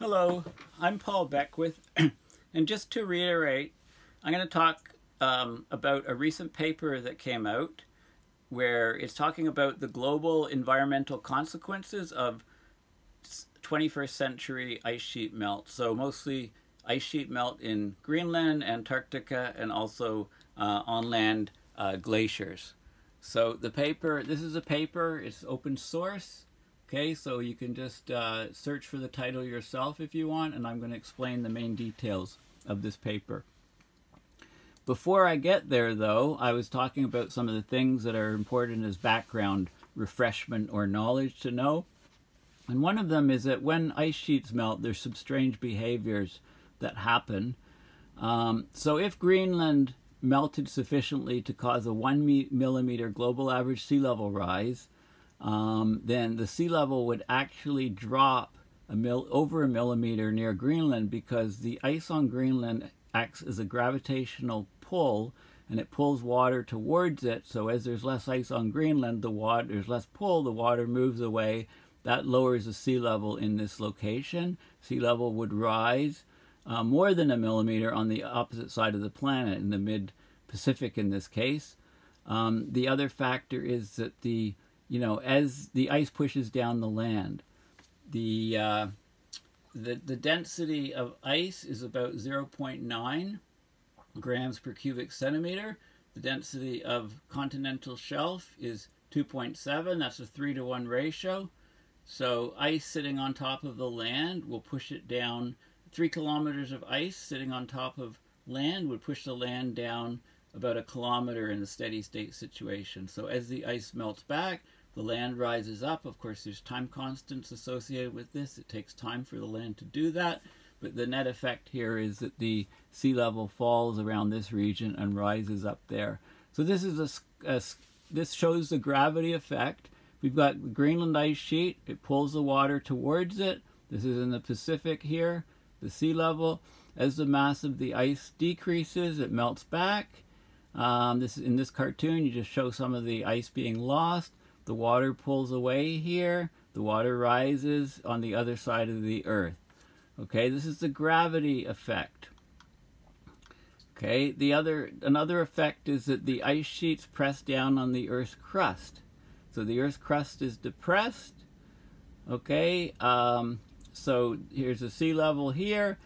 Hello, I'm Paul Beckwith, and just to reiterate, I'm going to talk um, about a recent paper that came out where it's talking about the global environmental consequences of 21st century ice sheet melt. So mostly ice sheet melt in Greenland, Antarctica, and also uh, on land uh, glaciers. So the paper, this is a paper, it's open source. Okay, so you can just uh, search for the title yourself if you want, and I'm going to explain the main details of this paper. Before I get there, though, I was talking about some of the things that are important as background refreshment or knowledge to know. And one of them is that when ice sheets melt, there's some strange behaviors that happen. Um, so if Greenland melted sufficiently to cause a one millimeter global average sea level rise, um, then the sea level would actually drop a mil over a millimeter near Greenland because the ice on Greenland acts as a gravitational pull and it pulls water towards it. So as there's less ice on Greenland, the water there's less pull, the water moves away. That lowers the sea level in this location. Sea level would rise uh, more than a millimeter on the opposite side of the planet, in the mid-Pacific in this case. Um, the other factor is that the you know, as the ice pushes down the land, the uh, the, the density of ice is about 0.9 grams per cubic centimeter. The density of continental shelf is 2.7. That's a 3 to 1 ratio. So ice sitting on top of the land will push it down. 3 kilometers of ice sitting on top of land would push the land down about a kilometer in a steady state situation. So as the ice melts back, the land rises up. Of course, there's time constants associated with this. It takes time for the land to do that. But the net effect here is that the sea level falls around this region and rises up there. So this is a, a this shows the gravity effect. We've got the Greenland ice sheet. It pulls the water towards it. This is in the Pacific here, the sea level. As the mass of the ice decreases, it melts back. Um, this in this cartoon, you just show some of the ice being lost. The water pulls away here. The water rises on the other side of the earth. Okay, this is the gravity effect. Okay, the other another effect is that the ice sheets press down on the Earth's crust. So the Earth's crust is depressed. Okay, um, so here's the sea level here.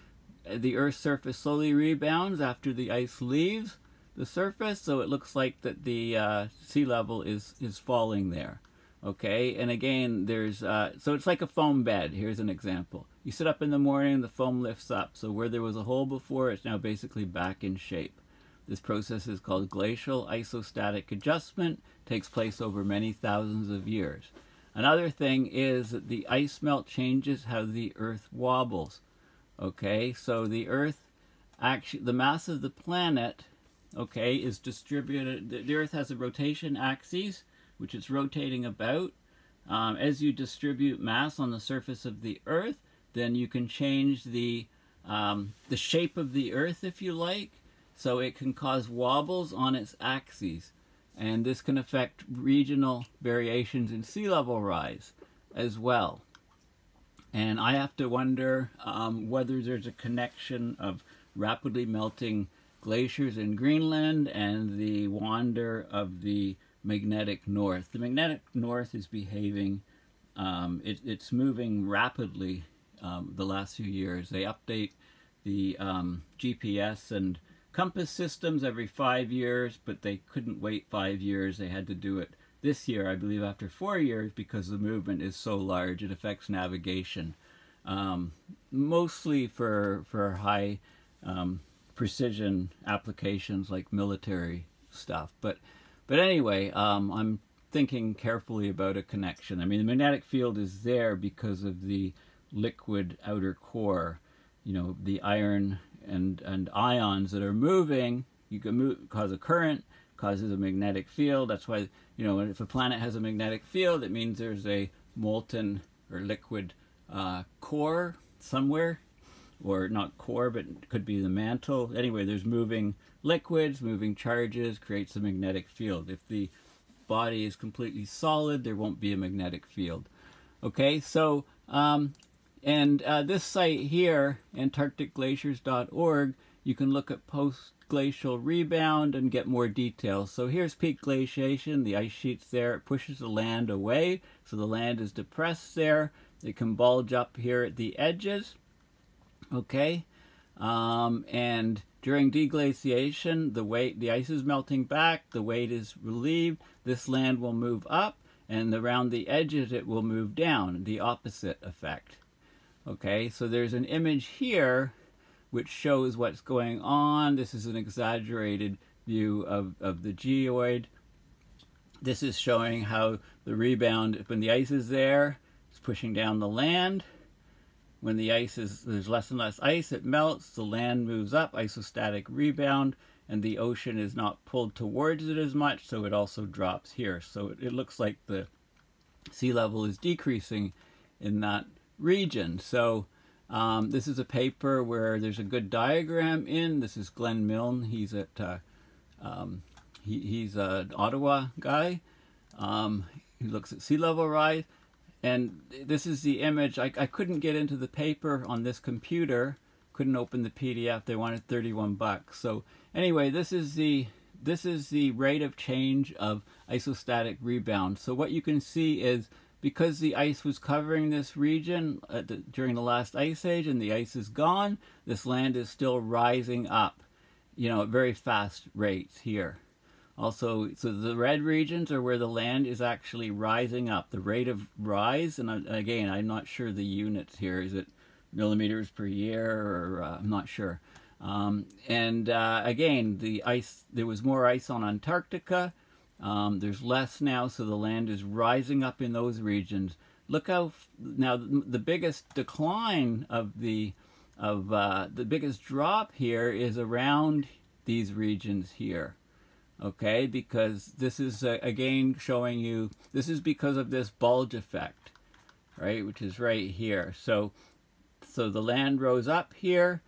The Earth's surface slowly rebounds after the ice leaves the surface, so it looks like that the uh, sea level is is falling there. Okay, and again, there's uh, so it's like a foam bed. Here's an example. You sit up in the morning, the foam lifts up. So where there was a hole before, it's now basically back in shape. This process is called glacial isostatic adjustment. Takes place over many thousands of years. Another thing is that the ice melt changes how the Earth wobbles. Okay, so the Earth actually, the mass of the planet okay, is distributed. The Earth has a rotation axis, which it's rotating about. Um, as you distribute mass on the surface of the Earth, then you can change the um, the shape of the Earth, if you like, so it can cause wobbles on its axes, and this can affect regional variations in sea level rise as well. And I have to wonder um, whether there's a connection of rapidly melting glaciers in Greenland and the wander of the magnetic north. The magnetic north is behaving, um, it, it's moving rapidly um, the last few years. They update the um, GPS and compass systems every five years, but they couldn't wait five years. They had to do it this year, I believe, after four years because the movement is so large. It affects navigation, um, mostly for, for high um, precision applications like military stuff. But but anyway, um, I'm thinking carefully about a connection. I mean, the magnetic field is there because of the liquid outer core. You know, the iron and and ions that are moving. You can move, cause a current, causes a magnetic field. That's why you know if a planet has a magnetic field, it means there's a molten or liquid uh, core somewhere or not core, but could be the mantle. Anyway, there's moving liquids, moving charges, creates a magnetic field. If the body is completely solid, there won't be a magnetic field. Okay, so um, and uh, this site here, antarcticglaciers.org, you can look at post-glacial rebound and get more details. So here's peak glaciation, the ice sheet's there, it pushes the land away, so the land is depressed there. It can bulge up here at the edges, okay? Um, and during deglaciation, the weight, the ice is melting back, the weight is relieved, this land will move up, and around the edges it will move down, the opposite effect. Okay, so there's an image here which shows what's going on. This is an exaggerated view of, of the geoid. This is showing how the rebound, when the ice is there, it's pushing down the land. When the ice is, there's less and less ice, it melts, the land moves up, isostatic rebound, and the ocean is not pulled towards it as much, so it also drops here. So it, it looks like the sea level is decreasing in that region. So um, this is a paper where there's a good diagram in. This is Glenn Milne. He's at uh, um, he, he's an Ottawa guy. Um, he looks at sea level rise. And this is the image. I, I couldn't get into the paper on this computer. Couldn't open the PDF. They wanted 31 bucks. So anyway, this is the this is the rate of change of isostatic rebound. So what you can see is because the ice was covering this region uh, the, during the last ice age and the ice is gone, this land is still rising up, you know, at very fast rates here. Also, so the red regions are where the land is actually rising up. The rate of rise, and again, I'm not sure the units here. Is it millimeters per year, or uh, I'm not sure. Um, and uh, again, the ice. There was more ice on Antarctica. Um, there's less now, so the land is rising up in those regions. Look how now the biggest decline of the of uh, the biggest drop here is around these regions here okay? Because this is uh, again showing you this is because of this bulge effect right which is right here. So so the land rose up here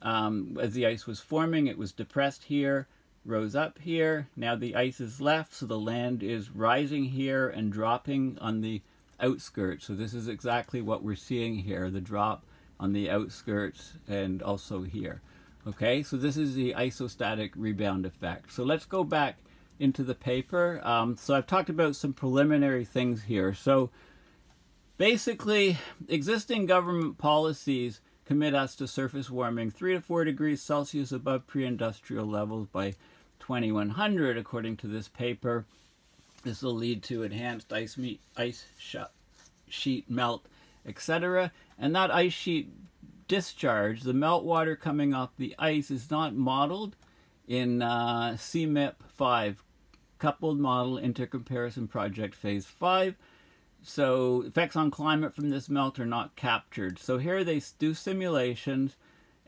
um, as the ice was forming it was depressed here rose up here. Now the ice is left so the land is rising here and dropping on the outskirts. So this is exactly what we're seeing here the drop on the outskirts and also here Okay, so this is the isostatic rebound effect. So let's go back into the paper. Um, so I've talked about some preliminary things here. So basically, existing government policies commit us to surface warming 3 to 4 degrees Celsius above pre-industrial levels by 2100, according to this paper. This will lead to enhanced ice, meet, ice sheet melt, etc. And that ice sheet discharge, the meltwater coming off the ice is not modeled in uh, CMIP 5, Coupled Model Intercomparison Project Phase 5. So effects on climate from this melt are not captured. So here they do simulations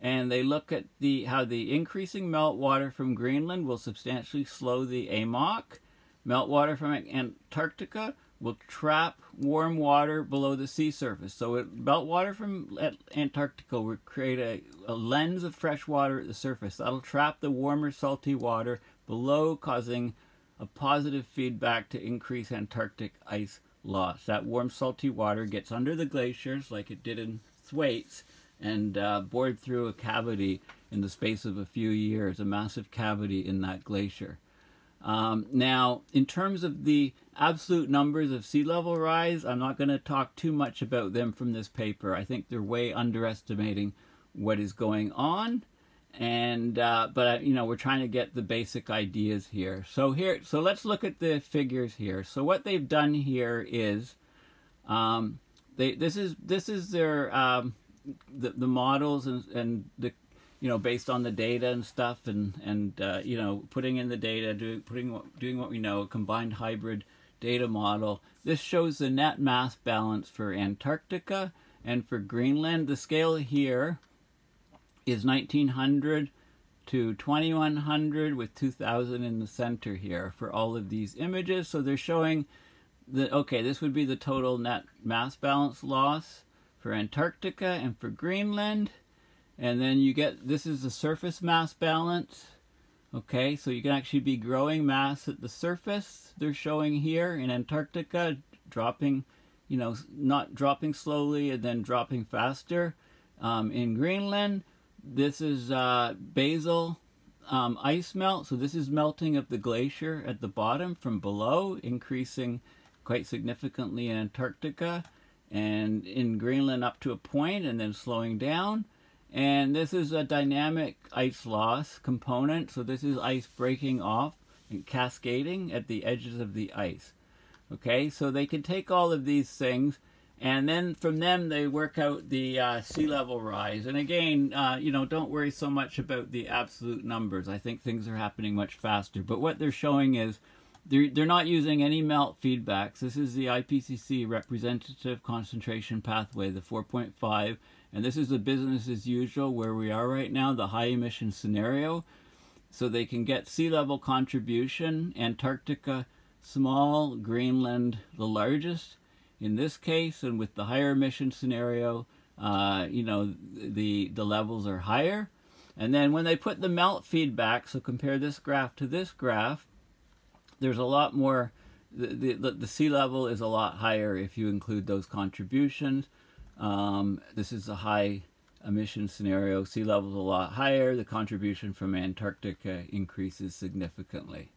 and they look at the how the increasing meltwater from Greenland will substantially slow the AMOC. Meltwater from Antarctica will trap warm water below the sea surface. So it, meltwater from Antarctica will create a, a lens of fresh water at the surface. That'll trap the warmer salty water below, causing a positive feedback to increase Antarctic ice loss. That warm salty water gets under the glaciers like it did in Thwaites and uh, bored through a cavity in the space of a few years, a massive cavity in that glacier. Um, now, in terms of the absolute numbers of sea level rise, I'm not going to talk too much about them from this paper. I think they're way underestimating what is going on. And, uh, but, uh, you know, we're trying to get the basic ideas here. So here, so let's look at the figures here. So what they've done here is, um, they, this is, this is their, um, the, the models and, and the you know, based on the data and stuff, and and uh, you know, putting in the data, doing putting what, doing what we know, a combined hybrid data model. This shows the net mass balance for Antarctica and for Greenland. The scale here is 1900 to 2100 with 2000 in the center here for all of these images. So they're showing that, okay, this would be the total net mass balance loss for Antarctica and for Greenland. And then you get, this is the surface mass balance. Okay, so you can actually be growing mass at the surface. They're showing here in Antarctica, dropping you know, not dropping slowly and then dropping faster. Um, in Greenland, this is uh, basal um, ice melt. So this is melting of the glacier at the bottom from below, increasing quite significantly in Antarctica and in Greenland up to a point and then slowing down. And this is a dynamic ice loss component. So this is ice breaking off and cascading at the edges of the ice. Okay, so they can take all of these things and then from them they work out the uh, sea level rise. And again, uh, you know, don't worry so much about the absolute numbers. I think things are happening much faster. But what they're showing is they're, they're not using any melt feedbacks. This is the IPCC representative concentration pathway, the 4.5. And this is the business as usual where we are right now, the high emission scenario. So they can get sea level contribution, Antarctica small, Greenland the largest in this case, and with the higher emission scenario, uh, you know, the, the levels are higher. And then when they put the melt feedback, so compare this graph to this graph, there's a lot more, the, the, the sea level is a lot higher if you include those contributions. Um, this is a high emission scenario. Sea level is a lot higher. The contribution from Antarctica increases significantly.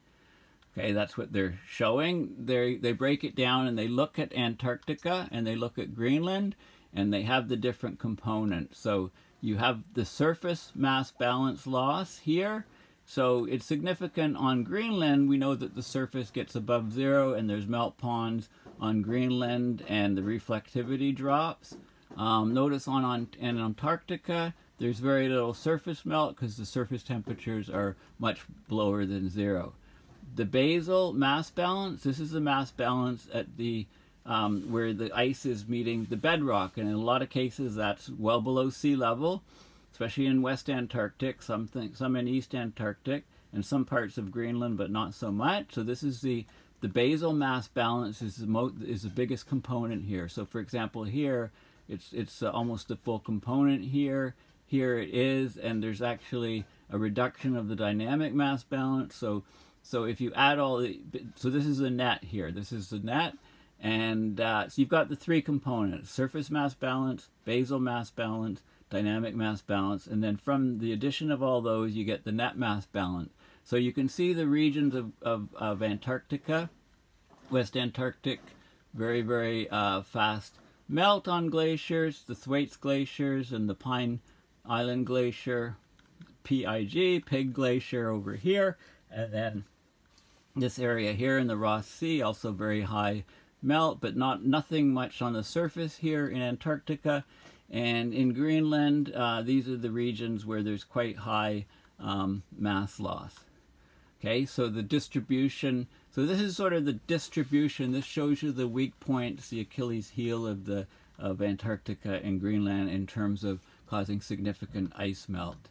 Okay, that's what they're showing. They they break it down and they look at Antarctica and they look at Greenland and they have the different components. So you have the surface mass balance loss here. So it's significant on Greenland. We know that the surface gets above zero and there's melt ponds on Greenland and the reflectivity drops. Um, notice on, on in Antarctica, there's very little surface melt because the surface temperatures are much lower than zero the basal mass balance, this is the mass balance at the um, where the ice is meeting the bedrock, and in a lot of cases that's well below sea level, especially in West Antarctic, some some in East Antarctic, and some parts of Greenland, but not so much. So this is the the basal mass balance is the mo is the biggest component here. So for example, here it's it's uh, almost the full component here. Here it is, and there's actually a reduction of the dynamic mass balance. So so if you add all the, so this is the net here. This is the net. And uh, so you've got the three components, surface mass balance, basal mass balance, dynamic mass balance. And then from the addition of all those, you get the net mass balance. So you can see the regions of, of, of Antarctica, West Antarctic, very, very uh, fast melt on glaciers, the Thwaites glaciers and the Pine Island Glacier, PIG, Pig Glacier over here, and then this area here in the Ross Sea, also very high melt, but not nothing much on the surface here in Antarctica. And in Greenland, uh, these are the regions where there's quite high um, mass loss. Okay, so the distribution, so this is sort of the distribution. This shows you the weak points, the Achilles heel of the of Antarctica and Greenland in terms of causing significant ice melt.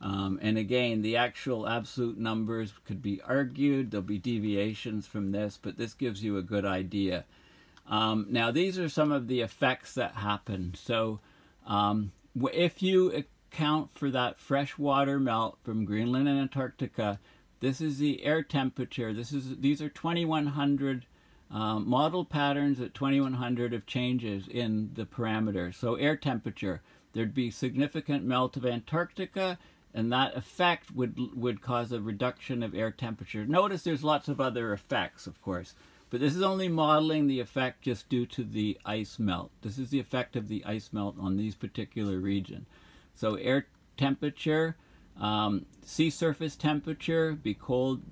Um, and again, the actual absolute numbers could be argued. There'll be deviations from this, but this gives you a good idea. Um, now, these are some of the effects that happen. So, um, if you account for that freshwater melt from Greenland and Antarctica, this is the air temperature. This is these are 2100 um, model patterns at 2100 of changes in the parameters. So, air temperature. There'd be significant melt of Antarctica and that effect would would cause a reduction of air temperature. Notice there's lots of other effects, of course, but this is only modeling the effect just due to the ice melt. This is the effect of the ice melt on these particular region. So air temperature, um, sea surface temperature be cold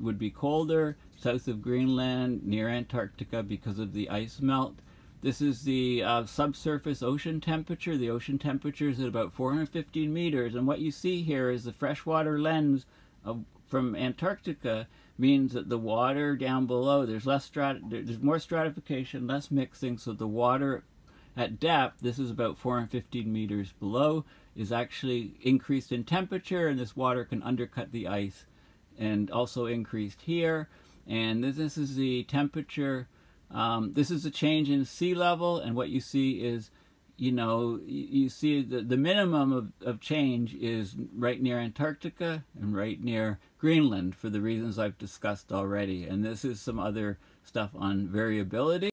would be colder south of Greenland, near Antarctica because of the ice melt. This is the uh, subsurface ocean temperature. The ocean temperature is at about 415 meters. And what you see here is the freshwater lens of, from Antarctica means that the water down below, there's less strat there's more stratification, less mixing. So the water at depth, this is about 415 meters below, is actually increased in temperature. And this water can undercut the ice and also increased here. And this, this is the temperature um, this is a change in sea level, and what you see is, you know, you, see the, the minimum of, of change is right near Antarctica and right near Greenland for the reasons I've discussed already. And this is some other stuff on variability.